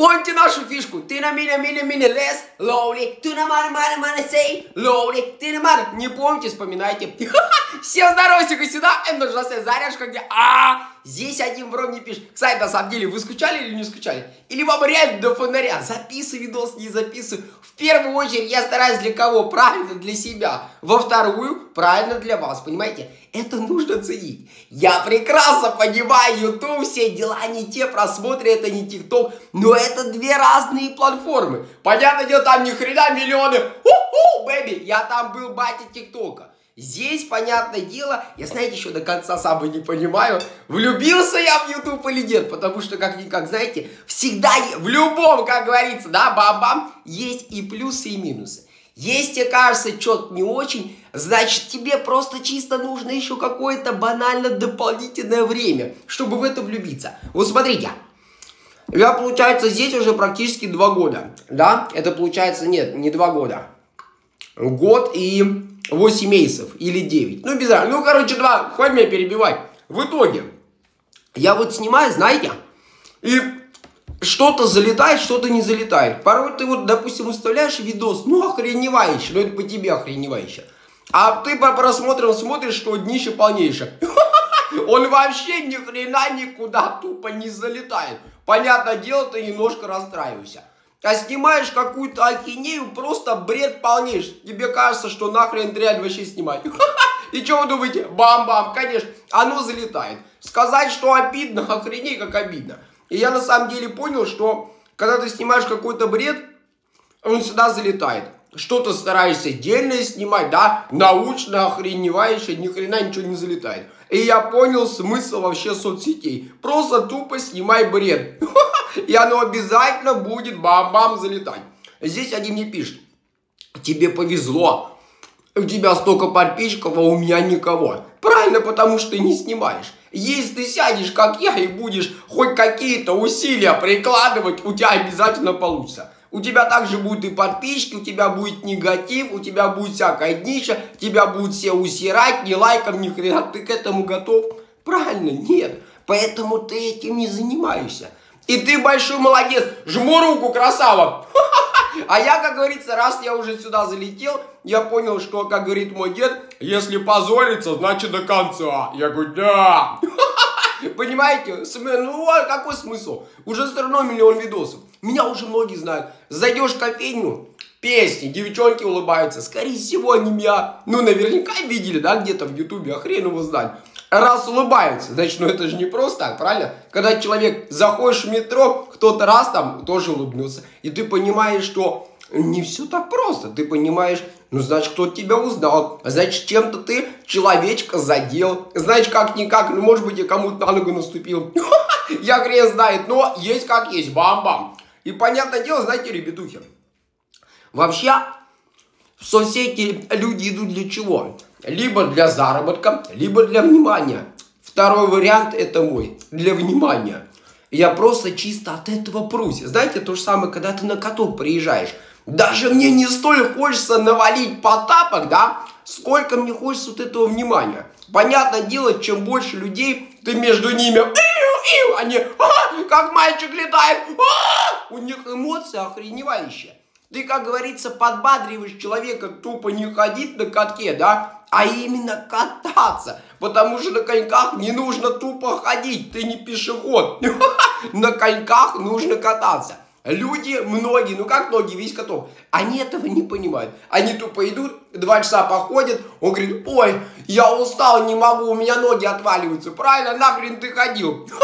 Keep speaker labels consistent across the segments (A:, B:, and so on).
A: Помните нашу фишку? Ты на меня, меня, меня, лес, лоули. Ты на мана, мана, мана, сей, лоули. Ты на мана. Не помните, вспоминайте. Всем здоровосика сюда. Это же заряжка, где... А, здесь один бро мне пишет. Кстати, на самом деле, вы скучали или не скучали? Или вам реально до фонаря? Записывай видос, не записывай. В первую очередь я стараюсь для кого? Правильно, для себя. Во вторую, правильно для вас, понимаете? Это нужно ценить. Я прекрасно понимаю, YouTube, все дела не те, просмотры, это не ТикТок, но это две разные платформы. Понятно дело, там ни хрена миллионы. У-ху, бэби, я там был батя ТикТока. Здесь, понятное дело, я, знаете, еще до конца сам не понимаю, влюбился я в YouTube или нет, потому что, как-никак, знаете, всегда, в любом, как говорится, да, бам-бам, есть и плюсы, и минусы. Если кажется что-то не очень, значит тебе просто чисто нужно еще какое-то банально дополнительное время, чтобы в это влюбиться. Вот смотрите, я, получается, здесь уже практически два года, да? Это получается, нет, не два года. Год и 8 месяцев или 9. Ну, без разницы. Ну, короче, два, хватит меня перебивать. В итоге, я вот снимаю, знаете, и что-то залетает, что-то не залетает. Порой ты вот, допустим, выставляешь видос, ну охреневающий, ну это по тебе охреневающе. А ты по просмотрам смотришь, что днище полнейшее. Он вообще ни хрена никуда тупо не залетает. Понятное дело, ты немножко расстраиваешься. А снимаешь какую-то ахинею, просто бред полнейший. Тебе кажется, что нахрен дрянь вообще снимать. И что вы думаете? Бам-бам, конечно, оно залетает. Сказать, что обидно, охренеть как обидно. И я на самом деле понял, что когда ты снимаешь какой-то бред, он сюда залетает. Что-то стараешься дельное снимать, да, научно охреневаешь, ни хрена ничего не залетает. И я понял смысл вообще соцсетей. Просто тупо снимай бред. И оно обязательно будет бам-бам залетать. Здесь один мне пишет. Тебе повезло. У тебя столько подписчиков, а у меня никого. Правильно, потому что не снимаешь. Если ты сядешь, как я, и будешь хоть какие-то усилия прикладывать, у тебя обязательно получится. У тебя также будут и подписчики, у тебя будет негатив, у тебя будет всякая днища, тебя будут все усирать, ни лайком, ни хрена. Ты к этому готов? Правильно, нет. Поэтому ты этим не занимаешься. И ты большой молодец. Жму руку, красава. А я, как говорится, раз я уже сюда залетел, я понял, что, как говорит мой дед, если позориться, значит до конца. Я говорю, да. Понимаете? Ну, а какой смысл? Уже все равно миллион видосов. Меня уже многие знают. Зайдешь в кофейню, песни, девчонки улыбаются. Скорее всего, они меня, ну, наверняка видели, да, где-то в ютубе, а хрен его знать. Раз улыбаются, значит, ну это же не просто так, правильно? Когда человек заходишь в метро, кто-то раз там тоже улыбнулся, и ты понимаешь, что не все так просто. Ты понимаешь, ну, значит, кто-то тебя узнал. Значит, чем-то ты человечка задел. Значит, как-никак, ну, может быть, я кому-то на ногу наступил. Я хрен знает, но есть как есть, бам-бам. И понятное дело, знаете, ребятухи, вообще в соцсети люди идут для чего? Либо для заработка, либо для внимания. Второй вариант это мой, для внимания. Я просто чисто от этого прусь. Знаете, то же самое, когда ты на каток приезжаешь. Даже мне не столь хочется навалить по тапок, да, сколько мне хочется вот этого внимания. Понятное дело, чем больше людей, ты между ними, они, а, как мальчик летает, а, у них эмоции охреневающие. Ты, как говорится, подбадриваешь человека тупо не ходить на катке, да, а именно кататься. Потому что на коньках не нужно тупо ходить, ты не пешеход. На коньках нужно кататься. Люди, многие, ну как многие, весь каток, они этого не понимают. Они тупо идут, два часа походят, он говорит, ой, я устал, не могу, у меня ноги отваливаются. Правильно, нахрен ты ходил?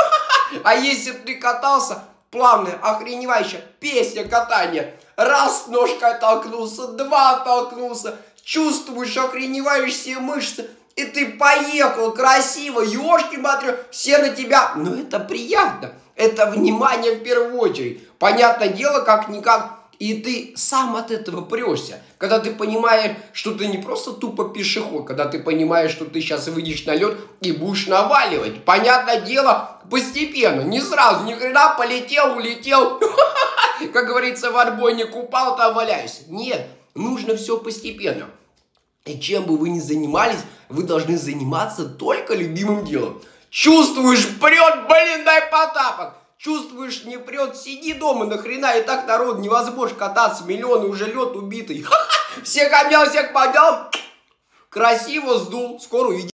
A: А если ты катался, плавная, охреневающая песня катания. Раз ножкой толкнулся, два толкнулся, чувствуешь охреневающие мышцы, и ты поехал красиво, ёшки смотрю, все на тебя. Но это приятно, это внимание в первую очередь. Понятное дело, как-никак, и ты сам от этого прешься. Когда ты понимаешь, что ты не просто тупо пешеход, когда ты понимаешь, что ты сейчас выйдешь на лед и будешь наваливать. Понятное дело, постепенно, не сразу, ни хрена полетел, улетел. Как говорится, в отбойник упал, там валяешься. Нет, нужно все постепенно. И чем бы вы ни занимались, вы должны заниматься только любимым делом. Чувствуешь, прет, блин, дай потапок. Чувствуешь, не прет, сиди дома, нахрена, и так народ невозможно кататься, миллионы уже лед убитый. Всех обнял, всех поднял, красиво сдул, скоро увидим.